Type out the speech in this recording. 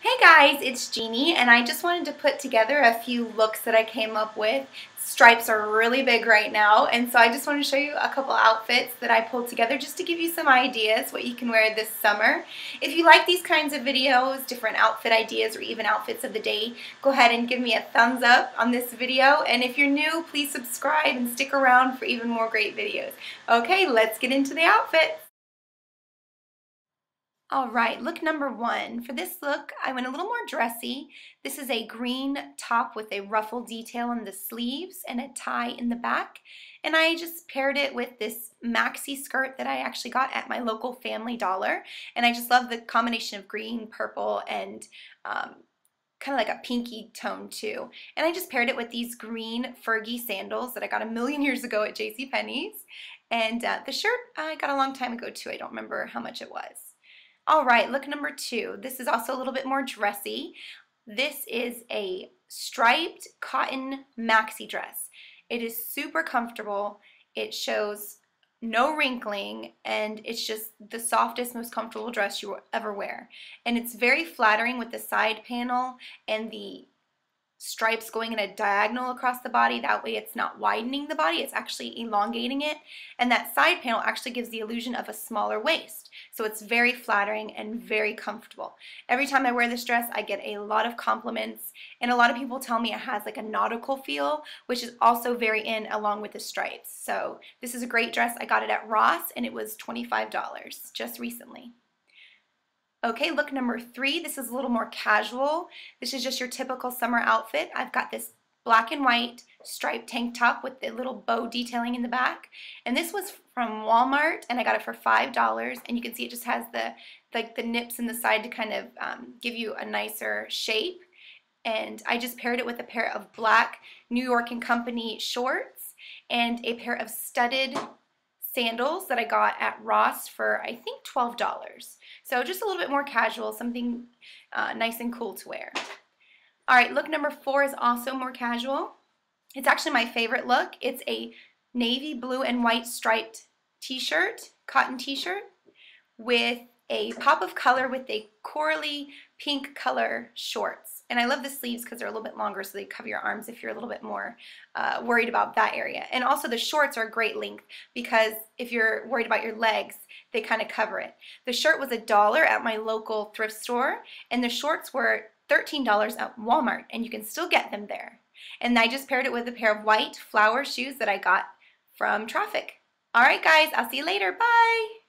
Hey guys, it's Jeanie and I just wanted to put together a few looks that I came up with. Stripes are really big right now and so I just want to show you a couple outfits that I pulled together just to give you some ideas what you can wear this summer. If you like these kinds of videos, different outfit ideas or even outfits of the day, go ahead and give me a thumbs up on this video and if you're new, please subscribe and stick around for even more great videos. Okay, let's get into the outfits. All right, look number one. For this look, I went a little more dressy. This is a green top with a ruffle detail on the sleeves and a tie in the back. And I just paired it with this maxi skirt that I actually got at my local Family Dollar. And I just love the combination of green, purple, and um, kind of like a pinky tone too. And I just paired it with these green Fergie sandals that I got a million years ago at JCPenney's. And uh, the shirt I got a long time ago too. I don't remember how much it was. All right, look number two. This is also a little bit more dressy. This is a striped cotton maxi dress. It is super comfortable. It shows no wrinkling and it's just the softest most comfortable dress you will ever wear and it's very flattering with the side panel and the stripes going in a diagonal across the body. That way it's not widening the body, it's actually elongating it. And that side panel actually gives the illusion of a smaller waist. So it's very flattering and very comfortable. Every time I wear this dress, I get a lot of compliments and a lot of people tell me it has like a nautical feel, which is also very in along with the stripes. So this is a great dress. I got it at Ross and it was $25 just recently. Okay, look number three. This is a little more casual. This is just your typical summer outfit. I've got this black and white striped tank top with the little bow detailing in the back. And this was from Walmart and I got it for $5 and you can see it just has the like the nips in the side to kind of um, give you a nicer shape. And I just paired it with a pair of black New York and Company shorts and a pair of studded sandals that I got at Ross for I think $12. So just a little bit more casual, something uh, nice and cool to wear. All right, look number four is also more casual. It's actually my favorite look. It's a navy blue and white striped t-shirt, cotton t-shirt with a pop of color with a corally pink color shorts. And I love the sleeves because they're a little bit longer so they cover your arms if you're a little bit more uh, worried about that area. And also the shorts are a great length because if you're worried about your legs, they kind of cover it. The shirt was a dollar at my local thrift store and the shorts were $13 at Walmart and you can still get them there. And I just paired it with a pair of white flower shoes that I got from Traffic. All right, guys, I'll see you later. Bye.